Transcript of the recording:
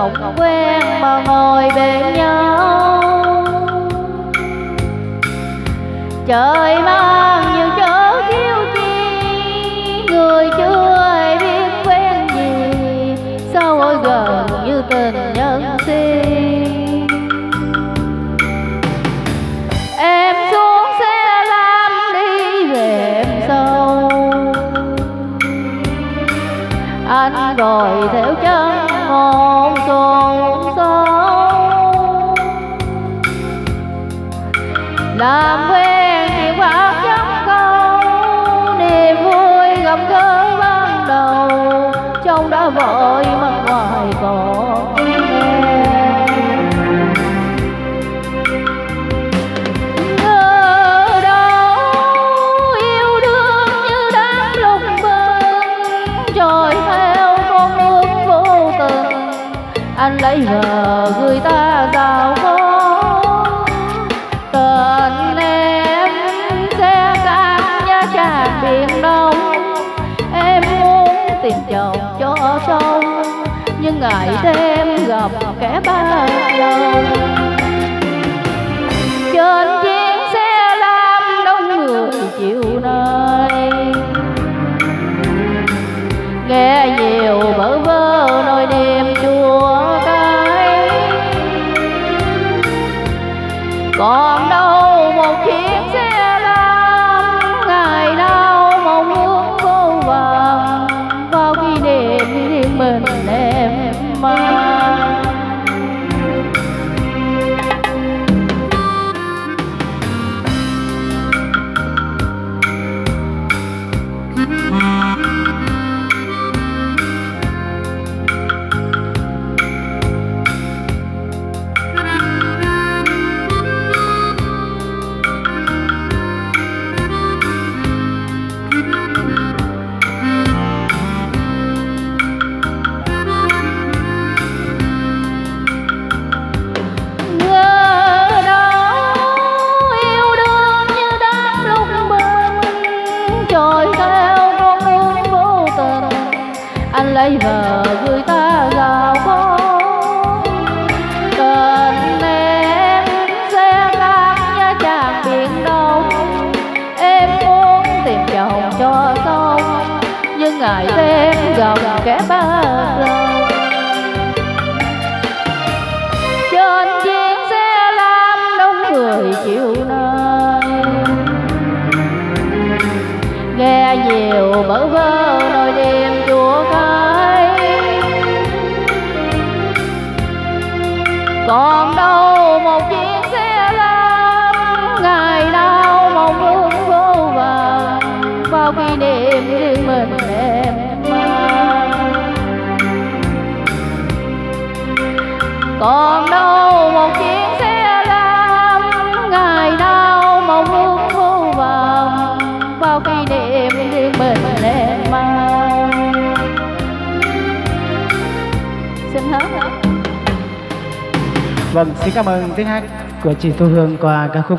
xuôi quen mà ngồi bên nhau. Trời mang nhiều chỗ khiêu chi, người chưa ai biết quen gì. Sao ôi gần như tình rồi theo chân một xuồng sâu làm quen chuyện phát anh lấy vợ người ta giàu có tên em xe cát nha tràn biển đông. Em muốn tìm chồng cho sông nhưng ngày thêm gặp kẻ ba đầu trên lấy vợ người ta giàu có cần em xe cát nha chàng biển đông. Em muốn tìm chồng cho xong, nhưng ngày đêm gặp kẻ ba đầu còn đâu một chiếc xe lam ngày nào màu hương thu vàng bao kỷ niệm riêng mình em mang. Xin hết. Vâng, xin cảm ơn tiếng hát của chị Thu Hương qua ca khúc